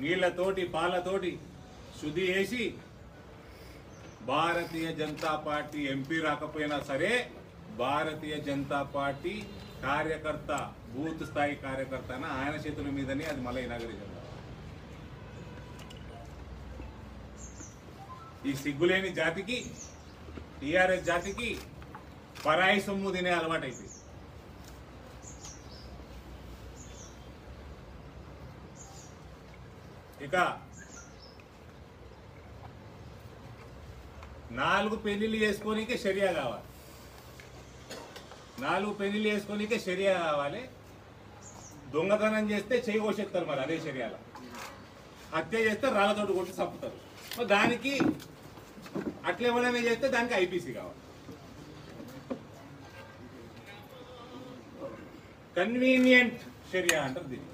నీళ్ళతోటి పాలతోటి శుద్ధి చేసి భారతీయ Janata party MP రాకపోయినా సరే భారతీయ జనతా పార్టీ కార్యకర్త బూత్ స్థాయి కార్యకర్త ఆయన చేతుల మీదనే అది మళ్ళీ ఇనాగరేషన్ ఈ సిగ్గులేని జాతికి టీఆర్ఎస్ జాతికి పరాయి సొమ్ము తినే అలవాటైపోయింది. ఇక నాలుగు పెళ్ళిళ్ళు చేసుకోనికే షరియా కావాలి. నాలుగు పెళ్ళిళ్ళు చేసుకోనికే షరియా కావాలి. దొంగతనం చేస్తే చేయి కోసేస్తారు మరి అదే షరియాలో. హత్య చేస్తే రాళ్ళతోటి కొట్టి చంపుతారు. మరి దానికి అట్లేమన్నా చేస్తే దానికి ఐపీసీ కావాలి. కన్వీనియంట్ షరియా అంటారు దీన్ని.